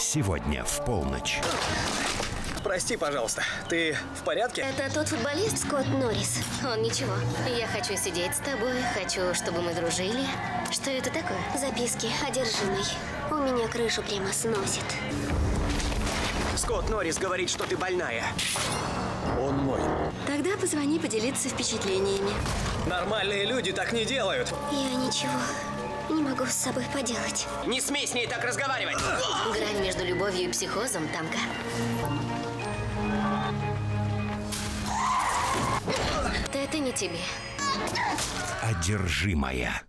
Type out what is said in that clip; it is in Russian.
Сегодня в полночь. Прости, пожалуйста. Ты в порядке? Это тот футболист Скотт Норрис. Он ничего. Я хочу сидеть с тобой, хочу, чтобы мы дружили. Что это такое? Записки одержимой. У меня крышу прямо сносит. Скотт Норрис говорит, что ты больная. Он мой. Тогда позвони поделиться впечатлениями. Нормальные люди так не делают. Я ничего не могу с собой поделать. Не смей с ней так разговаривать. Грань между любовью и психозом танка. Это не тебе. Одержимая.